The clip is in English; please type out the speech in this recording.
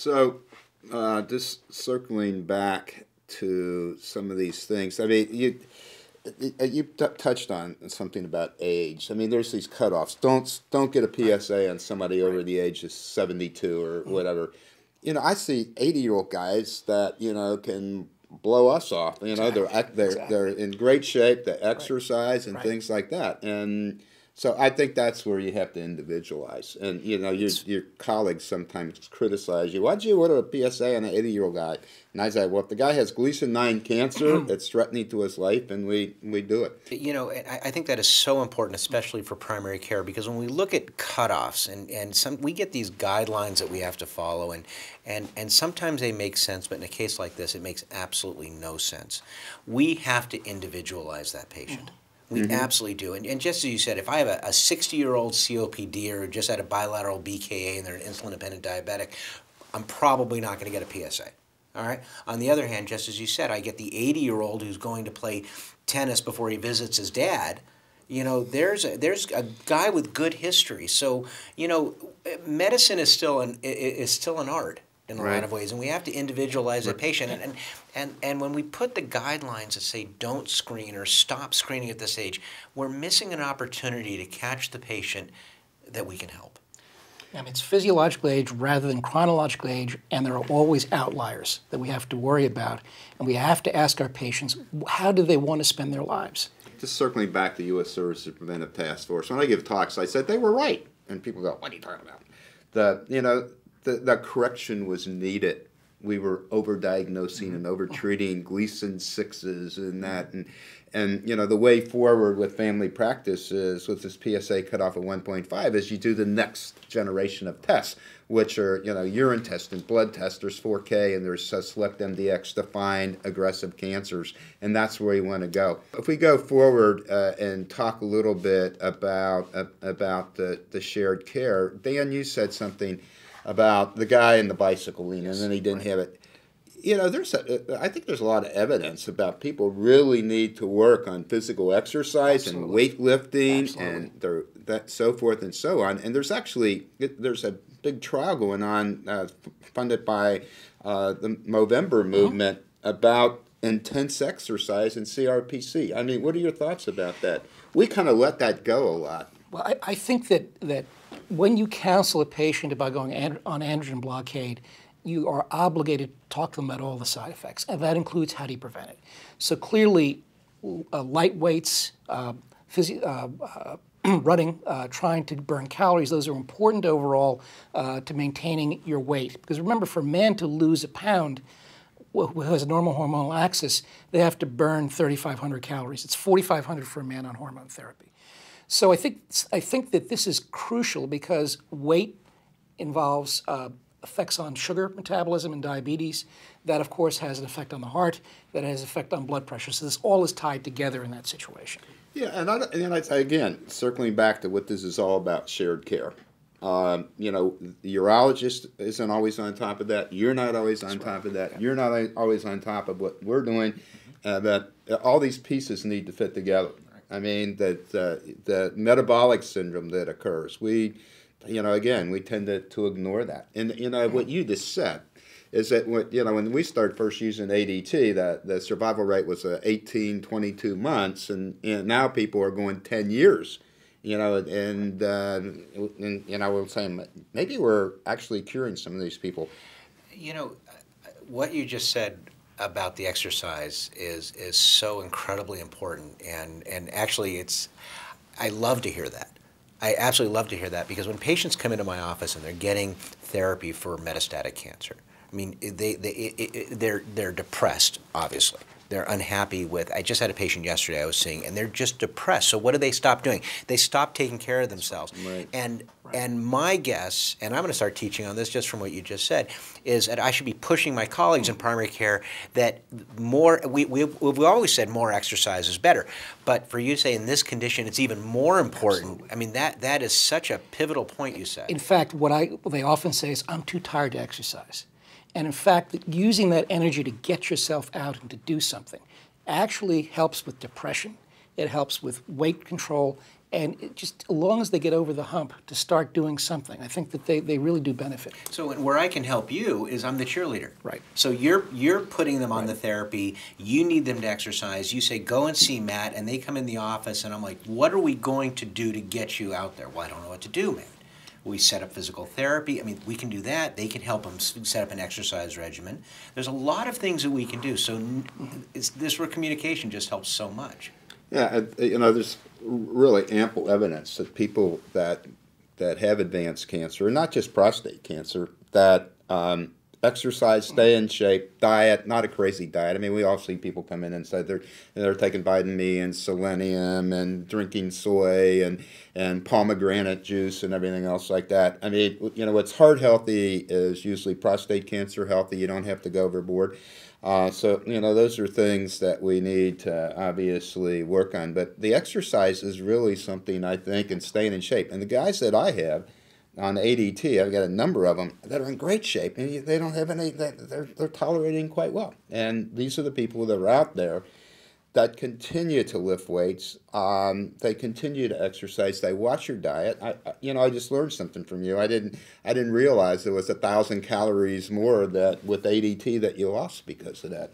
So, uh, just circling back to some of these things. I mean, you you t- touched on something about age. I mean, there's these cutoffs. Don't don't get a PSA on somebody over the age of 72 or mm-hmm. whatever. You know, I see 80 year old guys that you know can blow us off. You know, exactly. they're they're exactly. they're in great shape. They exercise right. and right. things like that, and so I think that's where you have to individualize. And you know, your your colleagues sometimes criticize you. Why'd you order a PSA on an eighty year old guy? And I say, well, if the guy has Gleason nine cancer, it's threatening to his life, and we we do it. You know, I think that is so important, especially for primary care, because when we look at cutoffs and and some we get these guidelines that we have to follow, and and and sometimes they make sense, but in a case like this, it makes absolutely no sense. We have to individualize that patient. We mm-hmm. absolutely do. And, and just as you said, if I have a 60 year old COPD or just had a bilateral BKA and they're an insulin dependent diabetic, I'm probably not going to get a PSA. All right. On the other hand, just as you said, I get the 80 year old who's going to play tennis before he visits his dad. You know, there's a, there's a guy with good history. So you know, medicine is still an is still an art in a right. lot of ways, and we have to individualize right. the patient. And, and and and when we put the guidelines that say don't screen or stop screening at this age, we're missing an opportunity to catch the patient that we can help. I mean, it's physiological age rather than chronological age, and there are always outliers that we have to worry about. And we have to ask our patients, how do they want to spend their lives? Just circling back to U.S. Services Preventive Task Force, when I give talks, I said they were right. And people go, what are you talking about? The, you know, the, the correction was needed. We were overdiagnosing and overtreating Gleason sixes and that, and and you know the way forward with family practice is with this PSA cutoff of 1.5 is you do the next generation of tests, which are you know urine test and blood test. There's 4K and there's Select MDX to find aggressive cancers, and that's where you want to go. If we go forward uh, and talk a little bit about uh, about the the shared care, Dan, you said something about the guy in the bicycle lean, and then he didn't right. have it. You know, there's a, I think there's a lot of evidence about people really need to work on physical exercise Absolutely. and weightlifting Absolutely. and their, that so forth and so on. And there's actually there's a big trial going on uh, funded by uh, the Movember mm-hmm. movement about intense exercise and CRPC. I mean, what are your thoughts about that? We kind of let that go a lot. Well, I, I think that that when you counsel a patient about going on androgen blockade, you are obligated to talk to them about all the side effects, and that includes how do you prevent it. So clearly, uh, light weights, uh, uh, uh running, uh, trying to burn calories, those are important overall uh, to maintaining your weight. Because remember, for a man to lose a pound, who has a normal hormonal axis, they have to burn 3,500 calories. It's 4,500 for a man on hormone therapy. So I think I think that this is crucial because weight involves uh, effects on sugar metabolism and diabetes. That, of course, has an effect on the heart. That has an effect on blood pressure. So this all is tied together in that situation. Yeah, and, I, and I, again, circling back to what this is all about, shared care. Um, you know, the urologist isn't always on top of that. You're not always on That's top right. of that. You're not always on top of what we're doing. Uh, but all these pieces need to fit together. I mean, that uh, the metabolic syndrome that occurs, we, you know, again, we tend to, to ignore that. And, you know, what you just said is that, when, you know, when we started first using ADT, that the survival rate was uh, 18, 22 months, and, and now people are going 10 years you know, and, uh, and you know, we're saying maybe we're actually curing some of these people. You know, what you just said about the exercise is is so incredibly important and and actually it's I love to hear that. I absolutely love to hear that because when patients come into my office and they're getting therapy for metastatic cancer, I mean they they it, it, they're they're depressed obviously they're unhappy with. I just had a patient yesterday I was seeing, and they're just depressed. So what do they stop doing? They stop taking care of themselves. Right. And right. and my guess, and I'm going to start teaching on this just from what you just said, is that I should be pushing my colleagues in primary care that more. We we we always said more exercise is better, but for you to say in this condition it's even more important. Absolutely. I mean that that is such a pivotal point you said. In fact, what I what they often say is I'm too tired to exercise. And in fact, that using that energy to get yourself out and to do something actually helps with depression. It helps with weight control And it just as long as they get over the hump to start doing something, I think that they, they really do benefit. So where I can help you is I'm the cheerleader. Right. So you're you're putting them on the therapy. You need them to exercise. You say go and see Matt, and they come in the office, and I'm like, what are we going to do to get you out there? Well, I don't know what to do, man. We set up physical therapy. I mean, we can do that. They can help them set up an exercise regimen. There's a lot of things that we can do. So this communication just helps so much. Yeah, uh, you know, there's really ample evidence that people that that have advanced cancer, and not just prostate cancer, that um, exercise, stay in shape, diet, not a crazy diet. I mean, we all see people come in and say they're they're taking vitamin E and selenium and drinking soy and and pomegranate juice and everything else like that. I mean, you know, what's heart healthy is usually prostate cancer healthy. You don't have to go overboard. Uh, so you know those are things that we need to obviously work on. But the exercise is really something I think, and staying in shape. And the guys that I have on ADT, I've got a number of them that are in great shape, and they don't have any. They're they're tolerating quite well. And these are the people that are out there that continue to lift weights. Um, they continue to exercise. They watch your diet. I, you know, I just learned something from you. I didn't, I didn't realize there was a thousand calories more that with ADT that you lost because of that.